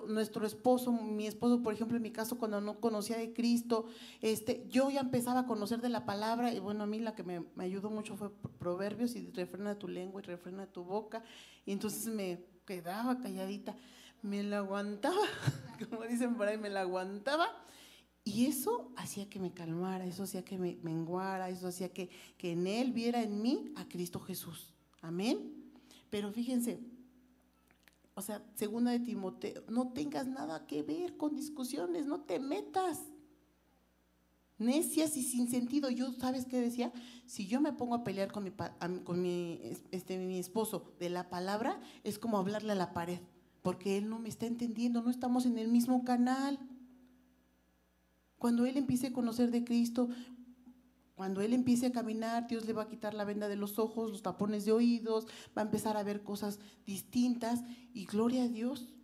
nuestro esposo, mi esposo, por ejemplo, en mi caso, cuando no conocía de Cristo, este, yo ya empezaba a conocer de la palabra y bueno, a mí la que me, me ayudó mucho fue Proverbios y refrena tu lengua y refrena tu boca. Y entonces me quedaba calladita me la aguantaba, como dicen por ahí, me la aguantaba. Y eso hacía que me calmara, eso hacía que me menguara, eso hacía que, que en él viera en mí a Cristo Jesús. Amén. Pero fíjense, o sea, segunda de Timoteo, no tengas nada que ver con discusiones, no te metas. Necias y sin sentido. Yo, ¿sabes qué decía? Si yo me pongo a pelear con mi, con mi, este, mi esposo de la palabra, es como hablarle a la pared porque Él no me está entendiendo, no estamos en el mismo canal. Cuando Él empiece a conocer de Cristo, cuando Él empiece a caminar, Dios le va a quitar la venda de los ojos, los tapones de oídos, va a empezar a ver cosas distintas y gloria a Dios.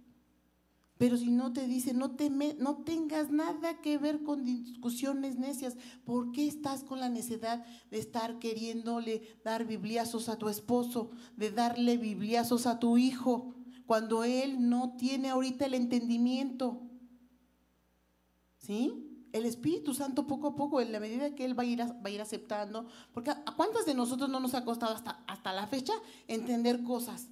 Pero si no te dice, no, te no tengas nada que ver con discusiones necias, ¿por qué estás con la necesidad de estar queriéndole dar bibliazos a tu esposo, de darle bibliazos a tu hijo? cuando él no tiene ahorita el entendimiento. ¿Sí? El Espíritu Santo poco a poco, en la medida que Él va a ir, aceptando, porque ¿a cuántas de nosotros no nos ha costado hasta, hasta la fecha entender cosas?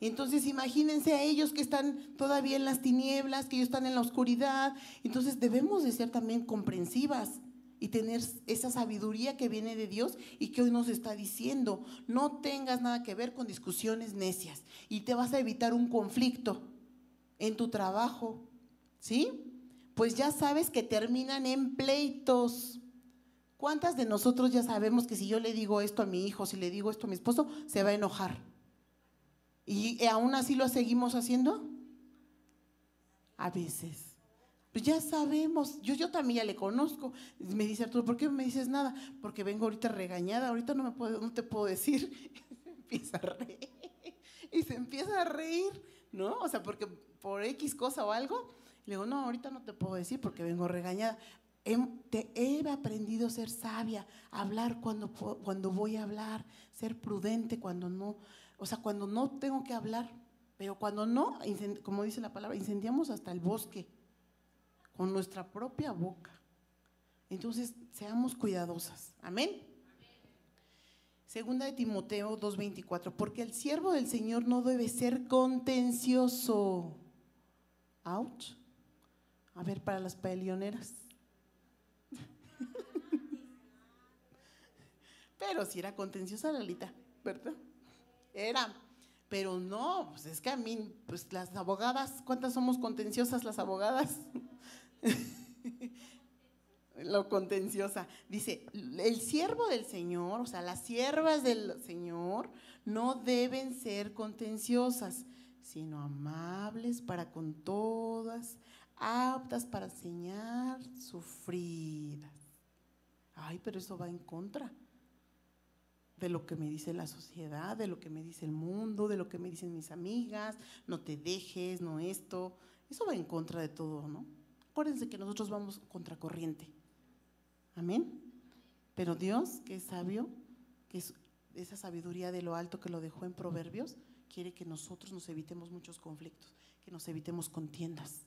Entonces imagínense a ellos que están todavía en las tinieblas, que ellos están en la oscuridad. Entonces debemos de ser también comprensivas y tener esa sabiduría que viene de Dios y que hoy nos está diciendo, no tengas nada que ver con discusiones necias y te vas a evitar un conflicto en tu trabajo, ¿sí? Pues ya sabes que terminan en pleitos. ¿Cuántas de nosotros ya sabemos que si yo le digo esto a mi hijo, si le digo esto a mi esposo, se va a enojar? ¿Y aún así lo seguimos haciendo? A veces. Pues ya sabemos, yo, yo también ya le conozco. Me dice Arturo, ¿por qué me dices nada? Porque vengo ahorita regañada, ahorita no, me puedo, no te puedo decir. Y se empieza a reír. Y se empieza a reír, ¿no? O sea, porque por X cosa o algo, le digo, no, ahorita no te puedo decir porque vengo regañada. He, te, he aprendido a ser sabia, hablar cuando, cuando voy a hablar, ser prudente cuando no, o sea, cuando no tengo que hablar, Pero cuando no, como dice la palabra, incendiamos hasta el bosque con nuestra propia boca. Entonces, seamos cuidadosas. Amén. Segunda de Timoteo 2:24, porque el siervo del Señor no debe ser contencioso. Ouch. A ver, para las paelioneras. Pero si era contenciosa Lalita, ¿verdad? Era. Pero no, pues es que a mí, pues las abogadas, ¿cuántas somos contenciosas las abogadas? Lo contenciosa. Dice, el siervo del Señor, o sea, las siervas del Señor, no deben ser contenciosas, sino amables para con todas, aptas para enseñar, sufridas. Ay, pero eso va en contra de lo que me dice la sociedad, de lo que me dice el mundo, de lo que me dicen mis amigas, no te dejes, no esto. Eso va en contra de todo, ¿no? Acuérdense que nosotros vamos contracorriente. Amén. Pero Dios, que es sabio, que es esa sabiduría de lo alto que lo dejó en Proverbios, quiere que nosotros nos evitemos muchos conflictos, que nos evitemos contiendas.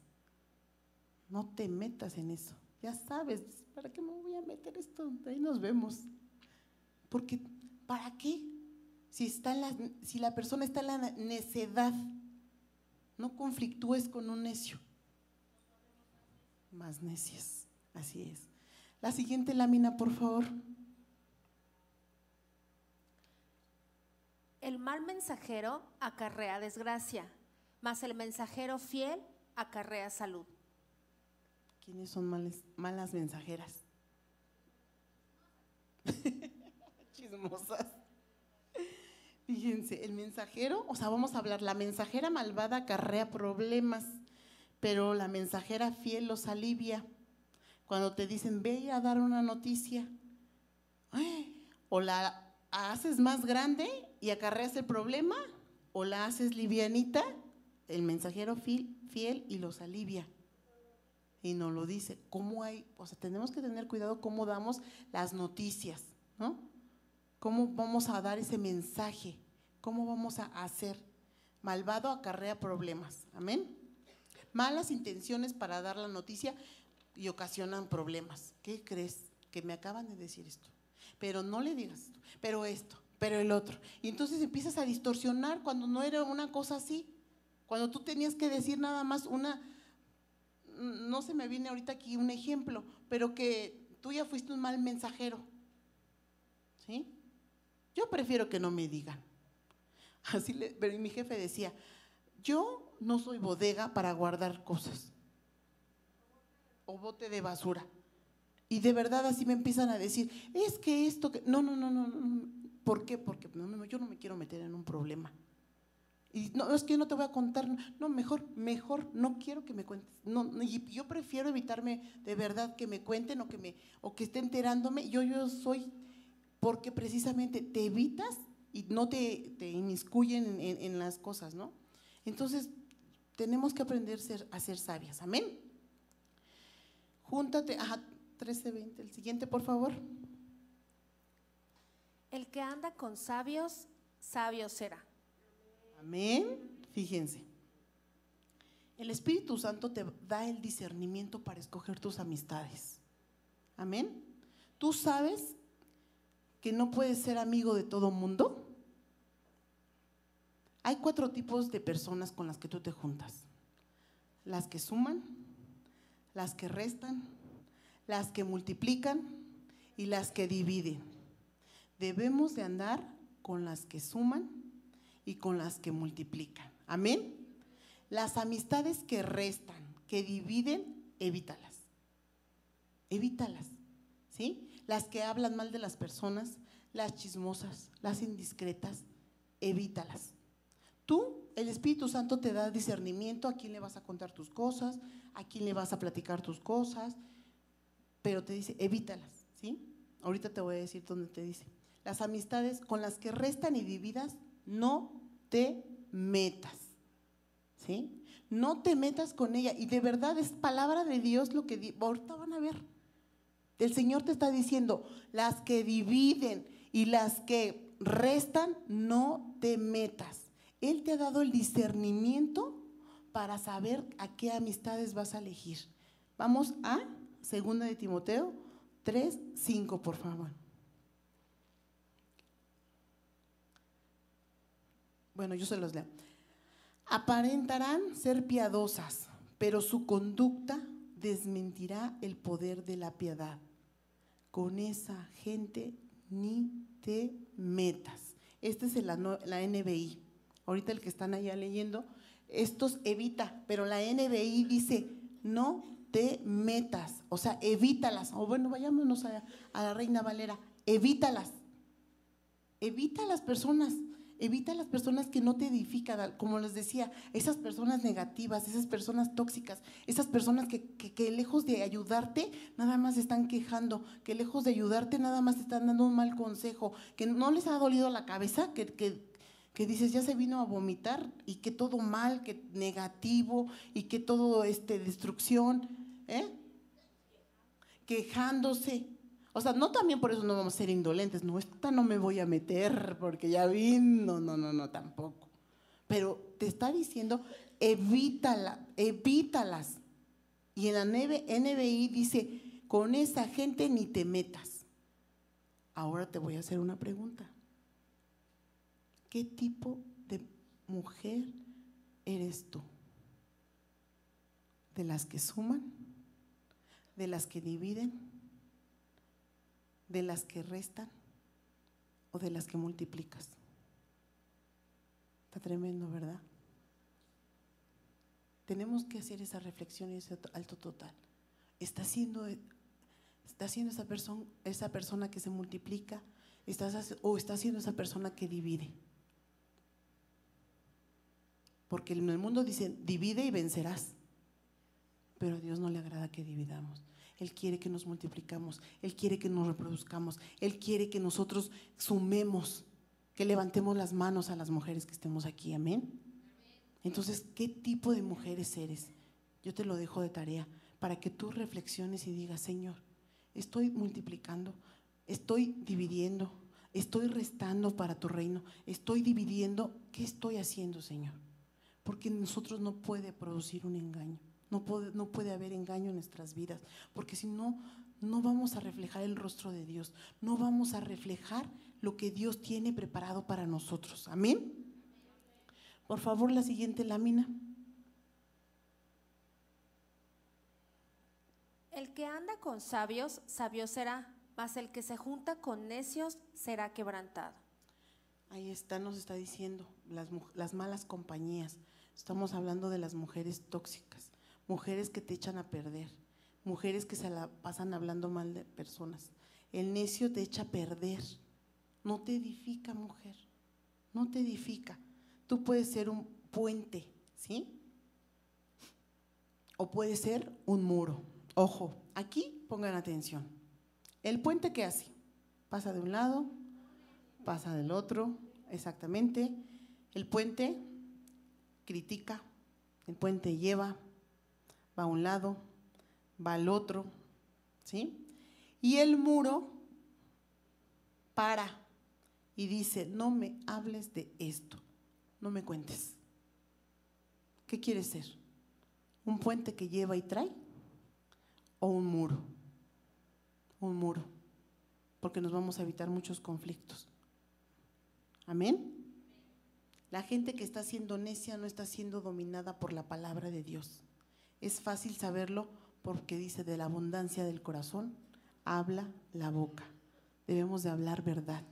No te metas en eso. Ya sabes, ¿para qué me voy a meter esto? Ahí nos vemos. Porque, ¿para qué? Si, está la, si la persona está en la necedad, no conflictúes con un necio. Más necias, así es. La siguiente lámina, por favor. El mal mensajero acarrea desgracia, mas el mensajero fiel acarrea salud. ¿Quiénes son malas mensajeras? Chismosas. Fíjense, el mensajero, o sea, vamos a hablar, la mensajera malvada acarrea problemas, pero la mensajera fiel los alivia. Cuando te dicen, ve a dar una noticia, o la haces más grande y acarreas el problema, o la haces livianita, el mensajero fiel, y los alivia. Y nos lo dice. ¿Cómo hay? O sea, tenemos que tener cuidado cómo damos las noticias, ¿no? ¿Cómo vamos a dar ese mensaje? ¿Cómo vamos a hacer? Malvado acarrea problemas. Amén. Malas intenciones para dar la noticia y ocasionan problemas. ¿Qué crees? Que me acaban de decir esto. Pero no le digas esto, pero esto, pero el otro. Y entonces empiezas a distorsionar cuando no era una cosa así. Cuando tú tenías que decir nada más una, no se me viene ahorita aquí un ejemplo, pero que tú ya fuiste un mal mensajero. ¿Sí? Yo prefiero que no me digan. Así le, pero mi jefe decía, yo no soy bodega para guardar cosas o bote de basura. Y de verdad así me empiezan a decir, es que esto, que... no, no, no, no, no. ¿Por qué? Porque yo no me quiero meter en un problema. Y no, es que no te voy a contar, no, mejor, mejor, no quiero que me cuentes. No, yo prefiero evitarme de verdad que me cuenten o que, me, o que esté enterándome. Yo, yo soy, porque precisamente te evitas y no te, te inmiscuyen en, en, las cosas, ¿no? Entonces, tenemos que aprender a ser sabias. Amén. Júntate, ajá, 13:20. El siguiente, por favor. El que anda con sabios, sabio será. Amén. Fíjense. El Espíritu Santo te da el discernimiento para escoger tus amistades. Amén. ¿Tú sabes que no puedes ser amigo de todo mundo? Hay cuatro tipos de personas con las que tú te juntas. Las que suman, las que restan, las que multiplican y las que dividen. Debemos de andar con las que suman y con las que multiplican. Amén. Las amistades que restan, que dividen, evítalas. Evítalas. ¿Sí? Las que hablan mal de las personas, las chismosas, las indiscretas, evítalas. Tú, el Espíritu Santo te da discernimiento a quién le vas a contar tus cosas, a quién le vas a platicar tus cosas, pero te dice, evítalas, ¿sí? Ahorita te voy a decir dónde te dice. Las amistades con las que restan y dividas, no te metas, ¿sí? No te metas con ella. Y de verdad es palabra de Dios lo que ahorita van a ver. El Señor te está diciendo, las que dividen y las que restan, no te metas. Él te ha dado el discernimiento para saber a qué amistades vas a elegir. Vamos a Segunda de Timoteo 3, 5, por favor. Bueno, yo se los leo. Aparentarán ser piadosas, pero su conducta desmentirá el poder de la piedad. Con esa gente ni te metas. Este es la, la NBI. Ahorita el que están allá leyendo, estos evita, pero la NBI dice, no te metas, o sea, evítalas. O bueno, vayámonos a, a la Reina Valera, evítalas. Evita a las personas Evita a las personas que no te edifican, como les decía, esas personas negativas, esas personas tóxicas, esas personas que, lejos de ayudarte nada más están quejando, que lejos de ayudarte nada más están dando un mal consejo, que no les ha dolido la cabeza, que, que, dices ya se vino a vomitar y que todo mal, que negativo y que todo este, destrucción, ¿eh? quejándose. O sea, no también por eso no vamos a ser indolentes, no, esta no me voy a meter porque ya vino, no, no, no, tampoco. Pero te está diciendo, evítala, evítalas. Y en la NBI dice, con esa gente ni te metas. Ahora te voy a hacer una pregunta. ¿Qué tipo de mujer eres tú? ¿De las que suman? ¿De las que dividen? De las que restan o de las que multiplicas. Está tremendo, ¿verdad? Tenemos que hacer esa reflexión y ese alto total. ¿Está siendo, está esa, persona, esa persona que se multiplica o está siendo esa persona que divide? Porque en el mundo dicen, divide y vencerás. Pero a Dios no le agrada que dividamos. Él quiere que nos multiplicamos, Él quiere que nos reproduzcamos, Él quiere que nosotros sumemos, que levantemos las manos a las mujeres que estemos aquí, amén. Entonces, ¿qué tipo de mujeres eres? Yo te lo dejo de tarea para que tú reflexiones y digas, Señor, estoy multiplicando, estoy dividiendo, estoy restando para tu reino, estoy dividiendo, ¿qué estoy haciendo, Señor? Porque nosotros no puede producir un engaño. No puede, no puede haber engaño en nuestras vidas, porque si no, no vamos a reflejar el rostro de Dios, no vamos a reflejar lo que Dios tiene preparado para nosotros. Amén. Por favor, la siguiente lámina. El que anda con sabios, sabio será, mas el que se junta con necios será quebrantado. Ahí está, nos está diciendo las, las malas compañías. Estamos hablando de las mujeres tóxicas mujeres que te echan a perder, mujeres que se la pasan hablando mal de personas. El necio te echa a perder, no te edifica, mujer, no te edifica. Tú puedes ser un puente, ¿sí? O puede ser un muro. Ojo, aquí pongan atención. El puente qué hace? Pasa de un lado, pasa del otro, exactamente. El puente critica, el puente lleva, va a un lado, va al otro, ¿sí? Y el muro para y dice, no me hables de esto, no me cuentes. ¿Qué quieres ser? ¿Un puente que lleva y trae? ¿O un muro? Un muro, porque nos vamos a evitar muchos conflictos. Amén. La gente que está siendo necia no está siendo dominada por la palabra de Dios. Es fácil saberlo porque dice de la abundancia del corazón habla la boca. Debemos de hablar verdad,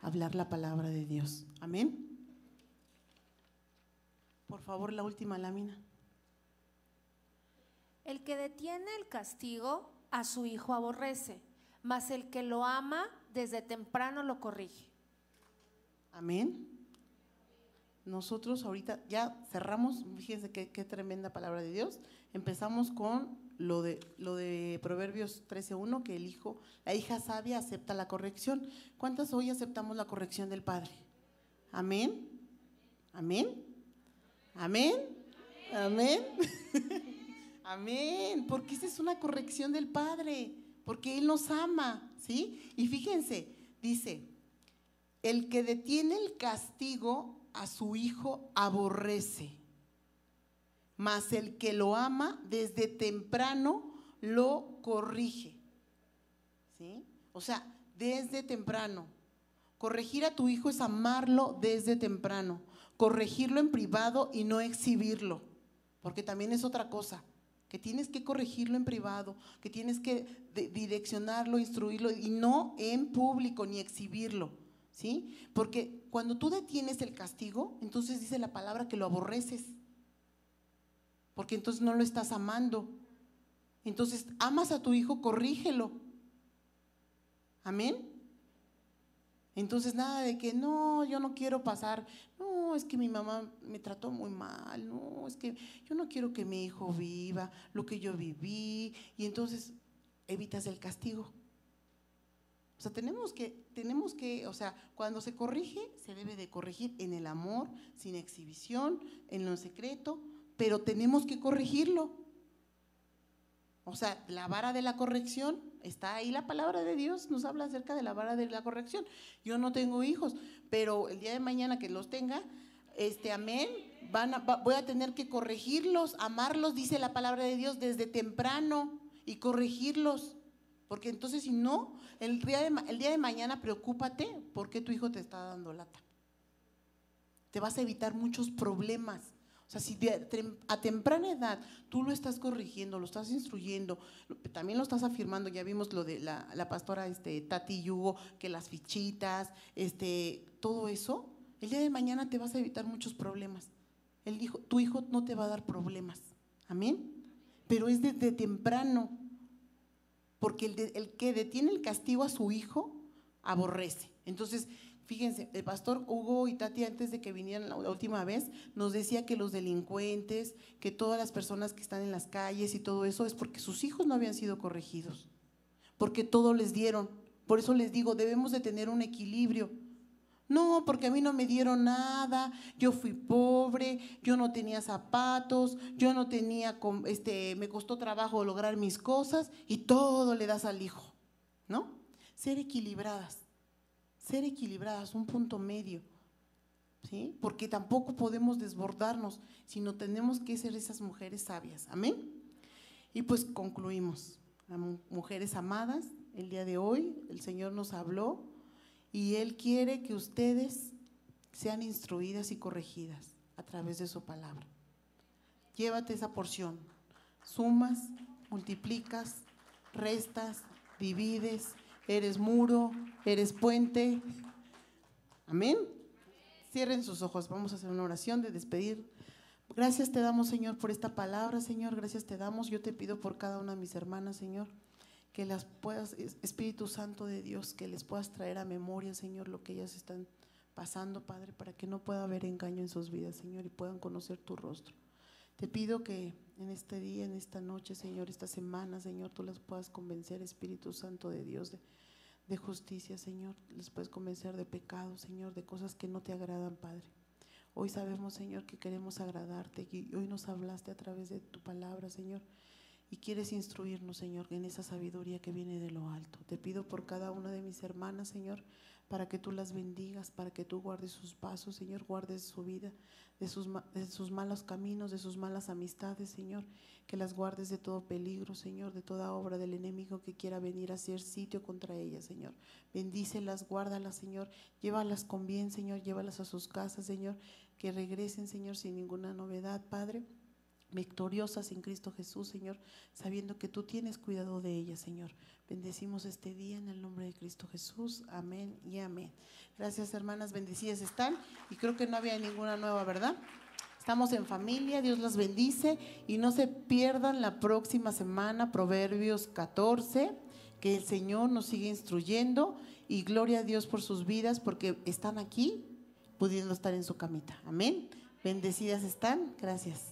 hablar la palabra de Dios. Amén. Por favor, la última lámina. El que detiene el castigo a su hijo aborrece, mas el que lo ama desde temprano lo corrige. Amén. Nosotros ahorita ya cerramos, fíjense qué, tremenda palabra de Dios. Empezamos con lo de, lo de Proverbios 13.1, que el hijo, la hija sabia acepta la corrección. ¿Cuántas hoy aceptamos la corrección del Padre? Amén. Amén. Amén. Amén. Amén. Porque esa es una corrección del Padre. Porque Él nos ama. ¿Sí? Y fíjense, dice, el que detiene el castigo a su hijo aborrece, mas el que lo ama desde temprano lo corrige. ¿Sí? O sea, desde temprano. Corregir a tu hijo es amarlo desde temprano. Corregirlo en privado y no exhibirlo, porque también es otra cosa que tienes que corregirlo en privado, que tienes que direccionarlo, instruirlo y no en público ni exhibirlo, ¿sí? Porque cuando tú detienes el castigo, entonces dice la palabra que lo aborreces, porque entonces no lo estás amando. Entonces, amas a tu hijo, corrígelo. Amén. Entonces nada de que no, yo no quiero pasar, no, es que mi mamá me trató muy mal, no, es que yo no quiero que mi hijo viva lo que yo viví y entonces evitas el castigo. O sea, tenemos que, tenemos que, o sea, cuando se corrige, se debe de corregir en el amor, sin exhibición, en lo secreto, pero tenemos que corregirlo. O sea, la vara de la corrección, está ahí la palabra de Dios, nos habla acerca de la vara de la corrección. Yo no tengo hijos, pero el día de mañana que los tenga, este amén, van voy a tener que corregirlos, amarlos, dice la palabra de Dios, desde temprano y corregirlos. Porque entonces si no, el día de, el día de mañana preocúpate porque tu hijo te está dando lata. Te vas a evitar muchos problemas. O sea, si a temprana edad tú lo estás corrigiendo, lo estás instruyendo, también lo estás afirmando, ya vimos lo de la, pastora este, Tati Yugo, que las fichitas, este, todo eso, el día de mañana te vas a evitar muchos problemas. El hijo, tu hijo no te va a dar problemas. Amén. Pero es desde temprano, porque el, que detiene el castigo a su hijo aborrece. Entonces, Fíjense, el pastor Hugo y Tati antes de que vinieran la última vez nos decía que los delincuentes, que todas las personas que están en las calles y todo eso es porque sus hijos no habían sido corregidos, porque todo les dieron. Por eso les digo, debemos de tener un equilibrio. No, porque a mí no me dieron nada, yo fui pobre, yo no tenía zapatos, yo no tenía, este, me costó trabajo lograr mis cosas y todo le das al hijo, ¿no? Ser equilibradas ser equilibradas, un punto medio, ¿sí? Porque tampoco podemos desbordarnos, sino tenemos que ser esas mujeres sabias. Amén. Y pues concluimos. Mujeres amadas, el día de hoy el Señor nos habló y Él quiere que ustedes sean instruidas y corregidas a través de su palabra. Llévate esa porción. Sumas, multiplicas, restas, divides, eres muro, eres puente. Amén. Cierren sus ojos, vamos a hacer una oración de despedir. Gracias te damos, Señor, por esta palabra, Señor. Gracias te damos. Yo te pido por cada una de mis hermanas, Señor, que las puedas, Espíritu Santo de Dios, que les puedas traer a memoria, Señor, lo que ellas están pasando, Padre, para que no pueda haber engaño en sus vidas, Señor, y puedan conocer tu rostro. Te pido que en este día, en esta noche, Señor, esta semana, Señor, tú las puedas convencer, Espíritu Santo de Dios, de, justicia, Señor. Les puedes convencer de pecado, Señor, de cosas que no te agradan, Padre. Hoy sabemos, Señor, que queremos agradarte y hoy nos hablaste a través de tu palabra, Señor. Y quieres instruirnos, Señor, en esa sabiduría que viene de lo alto. Te pido por cada una de mis hermanas, Señor, para que tú las bendigas, para que tú guardes sus pasos, Señor, guardes su vida, de sus, de sus malos caminos, de sus malas amistades, Señor, que las guardes de todo peligro, Señor, de toda obra del enemigo que quiera venir a hacer sitio contra ellas, Señor. Bendícelas, guárdalas, Señor, llévalas con bien, Señor, llévalas a sus casas, Señor, que regresen, Señor, sin ninguna novedad, Padre victoriosas en Cristo Jesús, Señor, sabiendo que tú tienes cuidado de ellas, Señor. Bendecimos este día en el nombre de Cristo Jesús. Amén y amén. Gracias, hermanas, bendecidas están. Y creo que no había ninguna nueva, ¿verdad? Estamos en familia, Dios las bendice y no se pierdan la próxima semana, Proverbios 14, que el Señor nos sigue instruyendo y gloria a Dios por sus vidas porque están aquí pudiendo estar en su camita. Amén. Bendecidas están. Gracias.